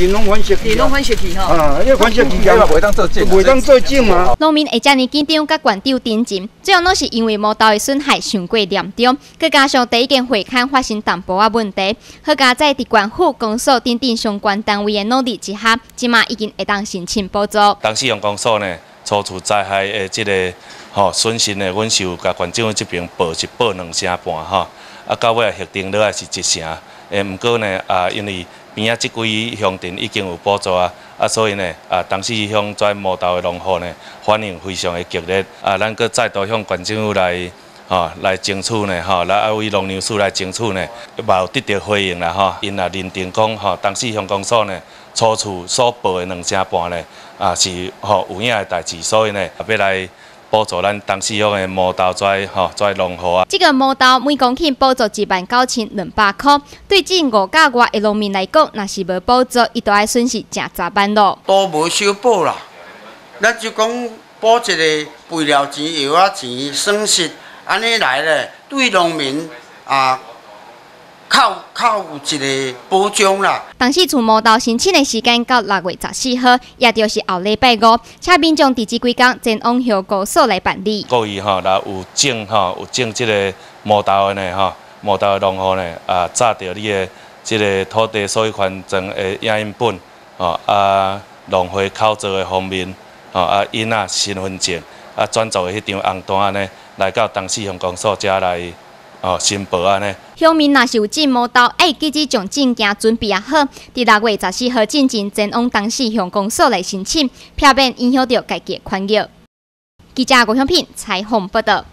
钱拢反射去，拢反射去吼。啊，因为反射去，伊嘛袂当做证，袂当做证嘛。农民会遮尼紧张，甲县长顶钱，最后拢是因为毛豆的损害上过严重，佮加上第一间会刊发生淡薄仔问题，好加在伫县府、公所等等相关单位的努力之下，即马已经会当申请补助。当时用公所呢，初次灾害的即个吼损失呢，阮是有甲县长这边报是报两成半吼，啊到尾核定落来是一成，诶，毋过呢啊，因为边仔即几乡镇已经有补助啊，啊，所以呢，啊，当时向跩毛豆的农户呢，反应非常的激烈，啊，咱搁再度向县政府来，吼，来争取呢，吼，来啊为农粮署来争取呢，嘛有得到回应啦，吼，因也认定讲，吼，当时乡公所呢，初次所报的两成半呢，啊，是吼有影的代志，所以呢，要来。补助咱当时用的毛豆跩吼跩农户啊。这个毛豆每公顷补助一万九千两百块，对这五加外的农民来讲，若是无补助，伊都要损失正十万咯。都无修补啦，咱就讲补一个肥料钱、药啊钱损失，安尼来咧，对农民啊。靠靠有一个保障啦。当时出毛道申请的时间到六月十四号，也就是后礼拜五，请民众伫即几天前往乡公所来办理。故意吼，若有种吼，有种即个毛豆的呢吼，毛豆的农户呢啊，查到你的即个土地所有权证的影印本，吼啊，农会口照的方面，吼啊，囡仔身份证啊，转做的迄张红单呢，来到当时乡公所遮来。哦，新保安呢？乡民若是有种毛豆，哎，记得将证件准备好，伫六月十四号进前前往当时向公所来申请，避免影响到家己的权益。记者郭香品采访报道。